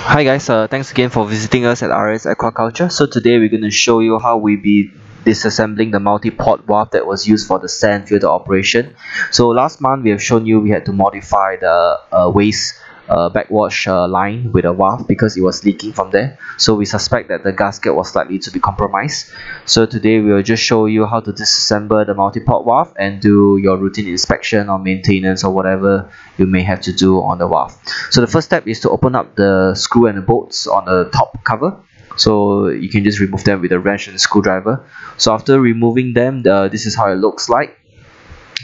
Hi guys, uh, thanks again for visiting us at RAS Aquaculture. So today we're going to show you how we be disassembling the multi-port valve that was used for the sand filter operation. So last month we have shown you we had to modify the uh, waste uh, backwash uh, line with a valve because it was leaking from there. So we suspect that the gasket was likely to be compromised. So today we will just show you how to disassemble the multi-port valve and do your routine inspection or maintenance or whatever you may have to do on the valve. So the first step is to open up the screw and the bolts on the top cover. So you can just remove them with a wrench and a screwdriver. So after removing them the, this is how it looks like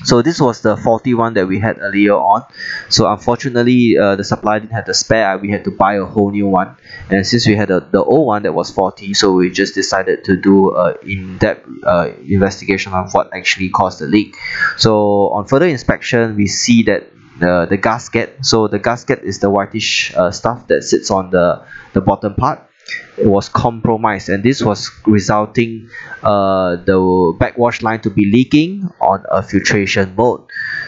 so this was the faulty one that we had earlier on. So unfortunately uh, the supplier didn't have the spare we had to buy a whole new one. And since we had a, the old one that was faulty so we just decided to do an in-depth uh, investigation of what actually caused the leak. So on further inspection we see that the, the gasket so the gasket is the whitish uh, stuff that sits on the the bottom part was compromised and this was resulting uh, the backwash line to be leaking on a filtration mode.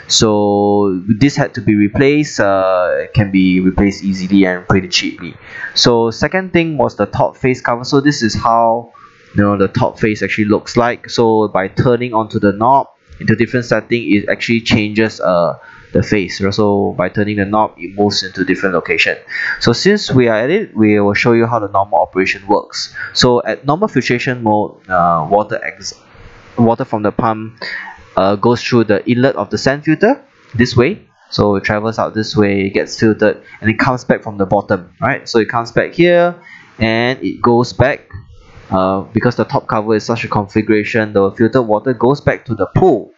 So this had to be replaced uh, it can be replaced easily and pretty cheaply. So second thing was the top face cover. So this is how you know the top face actually looks like. So by turning onto the knob into different setting it actually changes uh the face so by turning the knob it moves into different location. So since we are at it we will show you how the normal operation works. So at normal filtration mode uh, water water from the pump uh, goes through the inlet of the sand filter this way. So it travels out this way gets filtered and it comes back from the bottom right? So it comes back here and it goes back uh, because the top cover is such a configuration the filtered water goes back to the pool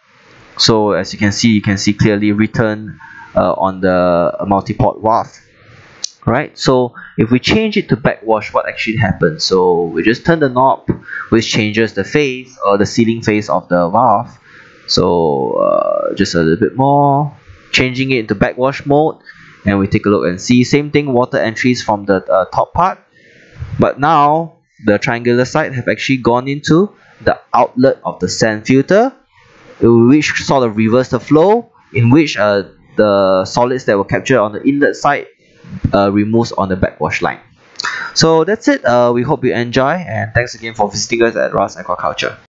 so as you can see you can see clearly written uh, on the multi-port valve right? So if we change it to backwash what actually happens? So we just turn the knob which changes the phase or the sealing phase of the valve so uh, just a little bit more changing it into backwash mode and we take a look and see. Same thing water entries from the uh, top part. But now the triangular side have actually gone into the outlet of the sand filter which sort of reverse the flow in which uh, the solids that were captured on the inlet side uh, removes on the backwash line. So that's it. Uh, we hope you enjoy and thanks again for visiting us at RAS Aquaculture.